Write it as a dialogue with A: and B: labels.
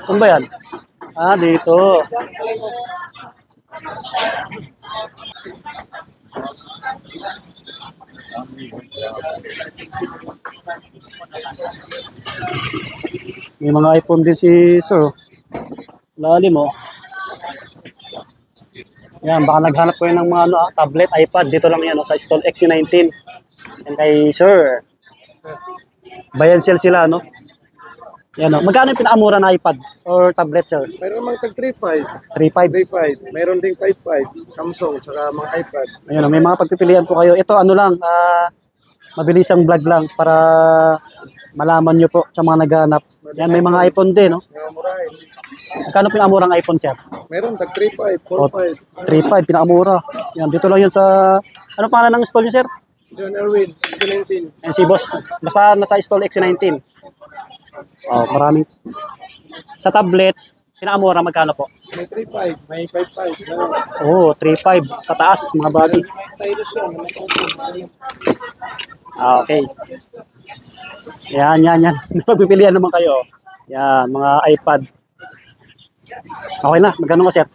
A: Saan ba yan? Ah, dito. May mga iPhone din si Sir. oh. Lalim mo. Yan, baka naghanap ko yun ng mga ano, ah, tablet, iPad. Dito lang yan, oh, sa stall XC19. Yan kay Sir. Bayan sale sila, no? Yan, oh. Magkano yung pinakamura na iPad or tablet, Sir?
B: Mayroon namang tag 3.5,
A: 3.5.
B: 3.5. Mayroon ding 5.5, Samsung, tsaka mga iPad.
A: Ayun, oh, may mga pagpipilian po kayo. Ito, ano lang, ah, mabilisang vlog lang para malaman nyo po sa mga naghahanap. Yan, may mga iPhone din, no?
B: Mga murahin.
A: Magkano pinakamurang iPhone, Sir?
B: Mayroon tag 3.5,
A: Oh,
B: 4.5.
A: 3.5, pinakamura. Yan, dito lang yun sa... Ano pangalan ng stall nyo, Sir?
B: John Erwin, C19.
A: Yan si boss. Basta nasa stall X19. Oh, maraming. Sa tablet, pinakamura magkano po?
B: May 3.5, may 5.5. Meron.
A: Oo, oh, 3.5 pataas mga
B: open.
A: Ah, okay. Yan, yan, yan. Pagpipilian naman kayo. Yan, mga iPad. Okay na, magkano ka, sir?